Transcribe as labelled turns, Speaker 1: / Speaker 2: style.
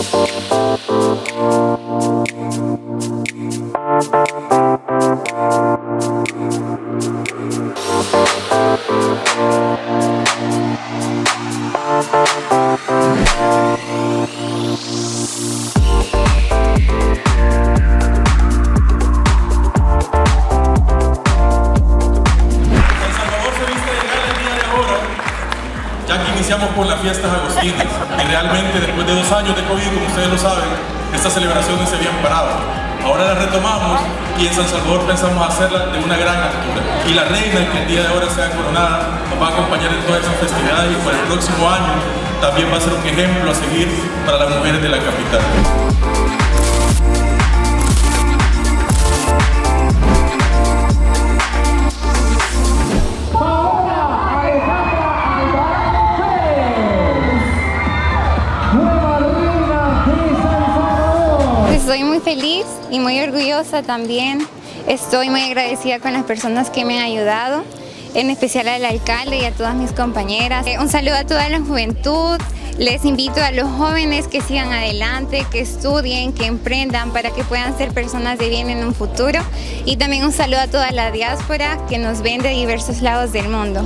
Speaker 1: San ya que iniciamos con las fiestas agostinas y realmente después de dos años de COVID, como ustedes lo saben, estas celebraciones se habían parado. Ahora las retomamos y en San Salvador pensamos hacerlas de una gran altura. Y la reina que el día de ahora sea coronada nos va a acompañar en todas esas festividades y para el próximo año también va a ser un ejemplo a seguir para las mujeres de la capital.
Speaker 2: Estoy muy feliz y muy orgullosa también. Estoy muy agradecida con las personas que me han ayudado, en especial al alcalde y a todas mis compañeras. Eh, Un saludo a toda la juventud. Les invito a los jóvenes que sigan adelante, que estudien, que emprendan para que puedan ser personas de bien en un futuro. Y también un saludo a toda la diáspora que nos ven de diversos lados del mundo.